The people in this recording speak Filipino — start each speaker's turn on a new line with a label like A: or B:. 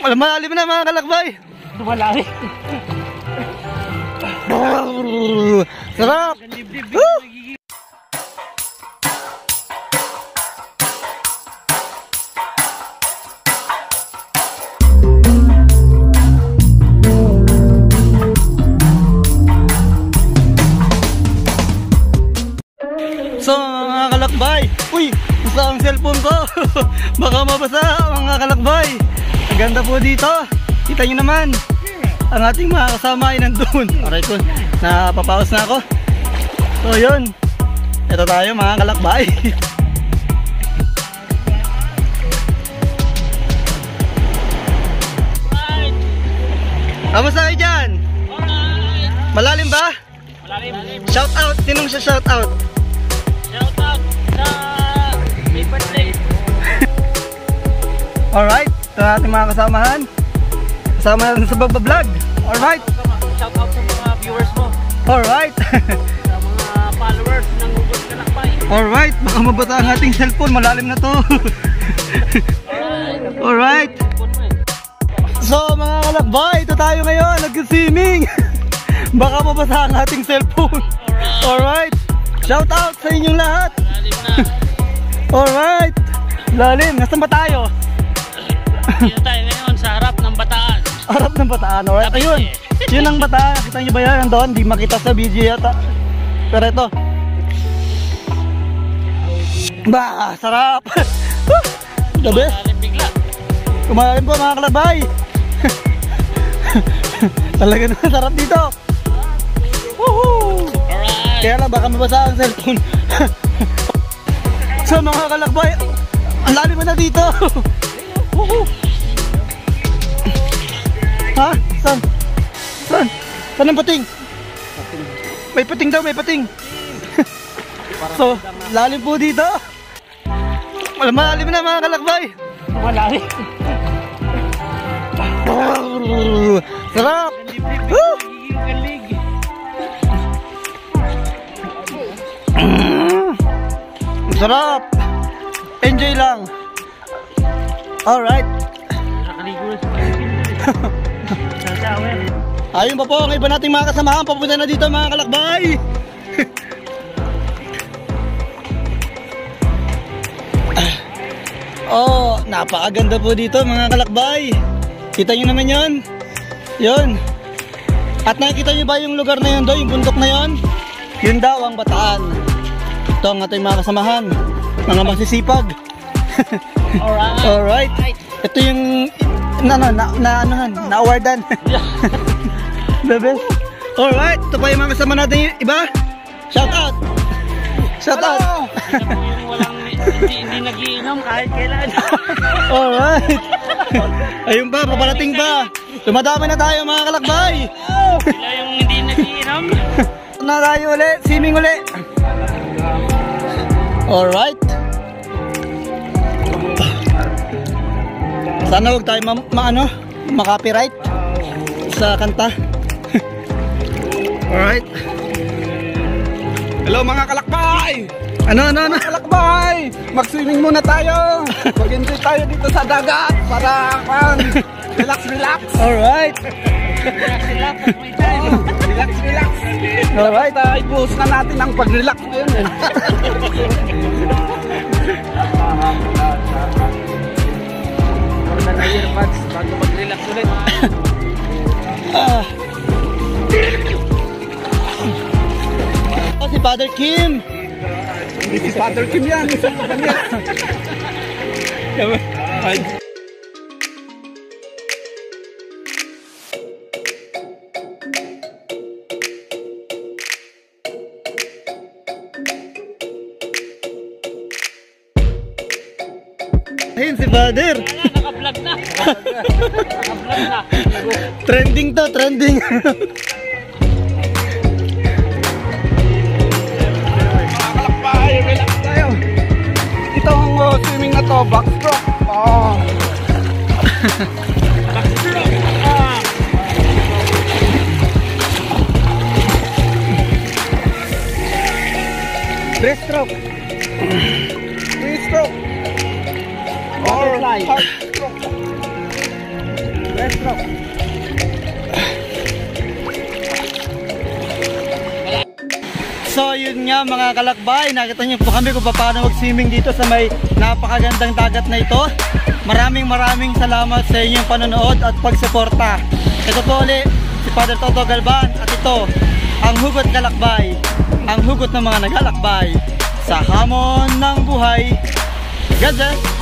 A: Malalim na mga kalakbay.
B: Tumalari.
A: Sarap! Woo! So mga kalakbay, uy, basta ang cellphone ko. Baka mabasa mga kalakbay. Ganda po dito. Kita nyo naman. Ang ating mga kasama ay nandun. Aray ko, napapaus na ako. So yun. Ito tayo mga kalakbay. Kamusta kayo dyan?
B: Alright.
A: Malalim ba?
B: Malalim.
A: Shout out. Sinong siya shout out?
B: Shout out sa may birthday.
A: Alright. Na ating mga kasamahan. Kasama natin sa vlog. Alright.
B: Shout out sa mga viewers mo.
A: Alright.
B: Sa mga followers ng Google Kalakbay.
A: Alright. Baka mabasa ang ating cellphone. Malalim na to.
B: Alright.
A: So mga kalakbay, ito tayo ngayon. Nag-swimming. Baka mabasa ang ating cellphone. Alright. Shout out sa inyong lahat.
B: Lalim na.
A: Alright. Lalim. Nasaan ba tayo?
B: Dito tayo ngayon sa harap ng Bataan.
A: Harap ng bataan. Alright. Ayun. Yun ang bataan. Kita nyo ba yan? Doon. Di makita sa video yata. Pero ito. Ba, sarap. The best. Kumain po mga kalabay. Talaga naman sarap dito. Woohoo!
B: Alright.
A: Kaya lang baka mabasa ang cellphone. so mga kalakbay, ang lalim mo na dito. Woohoo! ha? Saan? Saan? Saan ang pating? May pating daw, may pating. so, lalim po dito. Malalim na mga kalakbay.
B: Tumalari.
A: Sarap! Woo!
B: Galig.
A: Sarap! Enjoy lang! Alright!
B: Sa shower.
A: Ayun pa po ang iba nating mga kasamahan. Papunta na dito mga kalakbay! oh, napakaganda po dito mga kalakbay. Kita nyo naman yon. Yun. At nakikita nyo ba yung lugar na yun do, yung bundok na yun? Yun daw ang bataan. Ito ang ating mga kasamahan. Mga masisipag.
B: Alright.
A: Alright. Ito yung na na na, na anuhan, na awardan. The best. Alright, ito pa yung mga kasama natin yung iba. Shout out. Shout out.
B: Ito po yung walang hindi, hindi nagiinom kahit kailan.
A: Alright. Ayun pa, paparating pa. Dumadami na tayo mga kalakbay.
B: Sila yung hindi nagiinom.
A: Na tayo uli, swimming uli. Alright. Sana huwag tayo ma, ma ano, makapiright sa kanta. Alright.
C: Hello mga kalakbay!
A: Ano, ano, ano?
C: Kalakbay! Mag-swimming muna tayo! Mag-enjoy tayo dito sa dagat para kan, relax, relax!
A: Alright.
B: Sila pag may time.
C: Relax, relax!
A: Alright.
C: Basta i-post na natin ang pag-relax ngayon eh.
A: si Father Kim.
C: Hindi si Father Kim yan.
A: Ayun si Father.
B: Wala, naka-vlog na. Naka-vlog na.
A: Trending to, trending.
C: Oh, backstroke. Oh.
A: backstroke.
C: Three stroke. Three stroke.
A: Butterfly.
C: Three stroke.
A: So yun nga mga kalakbay, nakita niyo po kami kung paano mag-swimming dito sa may napakagandang dagat na ito. Maraming maraming salamat sa inyong panonood at pagsuporta. Ito po ulit si Father Toto Galban at ito ang Hugot Kalakbay, ang hugot ng mga naglalakbay sa hamon ng buhay. God bless!